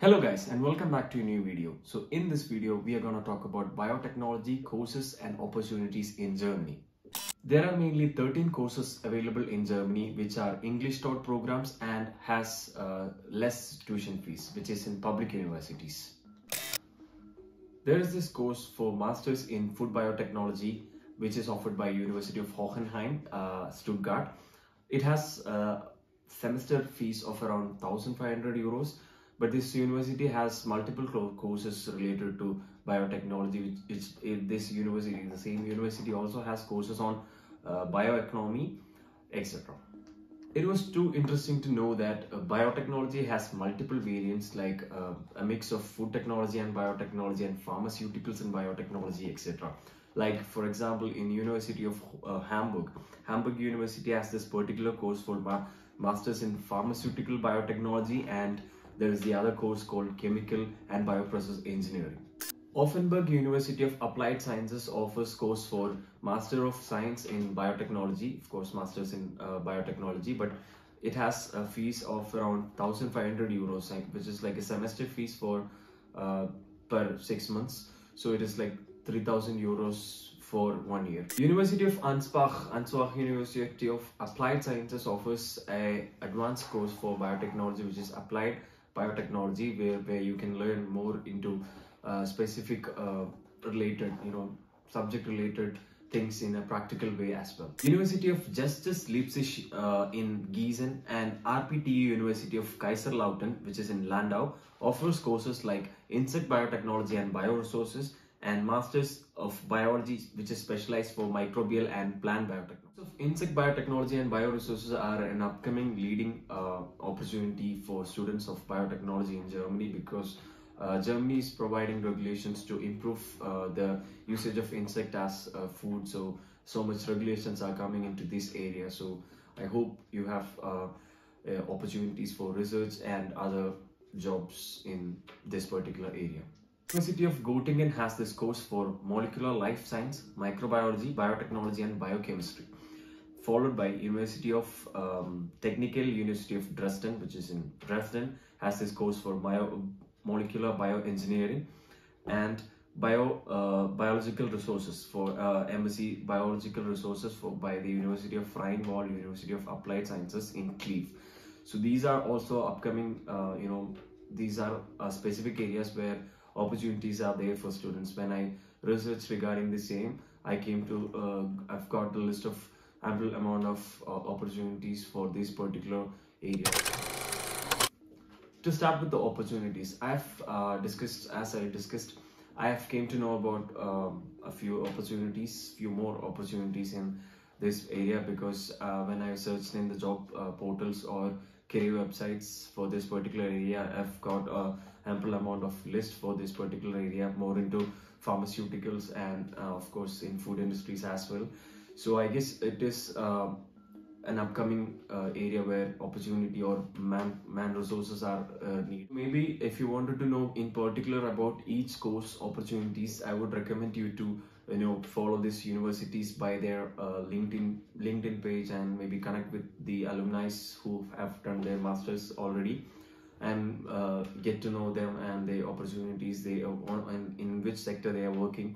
Hello guys and welcome back to a new video. So in this video we are going to talk about biotechnology courses and opportunities in Germany. There are mainly 13 courses available in Germany which are English taught programs and has uh, less tuition fees which is in public universities. There is this course for masters in food biotechnology which is offered by University of Hohenheim, uh, Stuttgart. It has a semester fees of around 1500 euros but this university has multiple courses related to biotechnology which, this university the same university also has courses on uh, bioeconomy etc it was too interesting to know that uh, biotechnology has multiple variants like uh, a mix of food technology and biotechnology and pharmaceuticals and biotechnology etc like for example in university of uh, hamburg hamburg university has this particular course for ma masters in pharmaceutical biotechnology and there is the other course called Chemical and Bioprocess Engineering. Offenburg University of Applied Sciences offers course for Master of Science in Biotechnology, of course Masters in uh, Biotechnology, but it has a fees of around 1500 euros, which is like a semester fees for uh, per six months. So it is like 3000 euros for one year. University of Ansbach, Ansbach University of Applied Sciences offers a advanced course for biotechnology, which is applied biotechnology where, where you can learn more into uh, specific uh, related you know subject related things in a practical way as well. University of Justus Liebig uh, in Gießen and RPTU University of Kaiserslautern which is in Landau offers courses like insect biotechnology and bioresources and Masters of Biology which is specialized for microbial and plant biotechnology. So insect biotechnology and bioresources are an upcoming leading uh, opportunity for students of biotechnology in Germany because uh, Germany is providing regulations to improve uh, the usage of insect as uh, food. So, so much regulations are coming into this area. So I hope you have uh, uh, opportunities for research and other jobs in this particular area. University of Göttingen has this course for molecular life science, microbiology, biotechnology and biochemistry followed by University of um, Technical University of Dresden which is in Dresden has this course for bio, molecular bioengineering and bio uh, biological resources for uh, MSc biological resources for by the University of Rhein-Waal University of Applied Sciences in Kleve so these are also upcoming uh, you know these are uh, specific areas where opportunities are there for students. When I researched regarding the same, I came to, uh, I've got the list of ample amount of uh, opportunities for this particular area. To start with the opportunities, I've uh, discussed, as I discussed, I have came to know about um, a few opportunities, few more opportunities in this area because uh, when I searched in the job uh, portals or career websites for this particular area, I've got a ample amount of list for this particular area more into pharmaceuticals and uh, of course in food industries as well. So i guess it is uh, an upcoming uh, area where opportunity or man man resources are uh, needed. Maybe if you wanted to know in particular about each course opportunities i would recommend you to you know follow these universities by their uh, linkedin linkedin page and maybe connect with the alumni who have done their masters already and uh, get to know them and the opportunities they are and in which sector they are working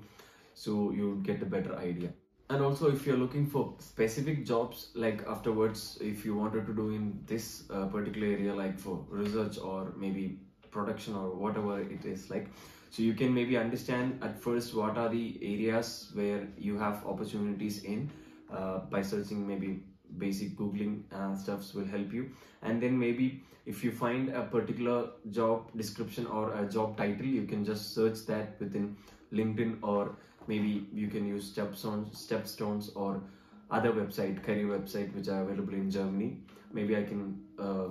so you get a better idea and also if you're looking for specific jobs like afterwards if you wanted to do in this uh, particular area like for research or maybe production or whatever it is like so you can maybe understand at first what are the areas where you have opportunities in uh, by searching maybe basic googling uh, stuffs will help you. And then maybe if you find a particular job description or a job title you can just search that within linkedin or maybe you can use stepstones stepstones or other website career website which are available in germany. Maybe i can uh,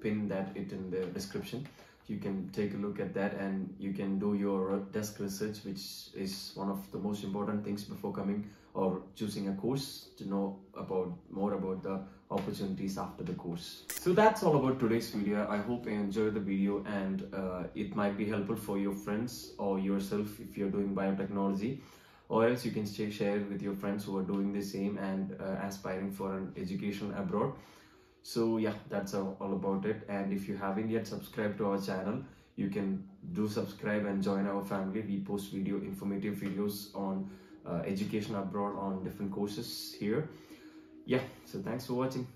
pin that it in the description. You can take a look at that and you can do your desk research which is one of the most important things before coming or choosing a course to know about more about the opportunities after the course so that's all about today's video i hope you enjoyed the video and uh, it might be helpful for your friends or yourself if you're doing biotechnology or else you can share it with your friends who are doing the same and uh, aspiring for an education abroad so yeah that's all about it and if you haven't yet subscribed to our channel you can do subscribe and join our family. We post video informative videos on uh, education abroad on different courses here. Yeah, so thanks for watching.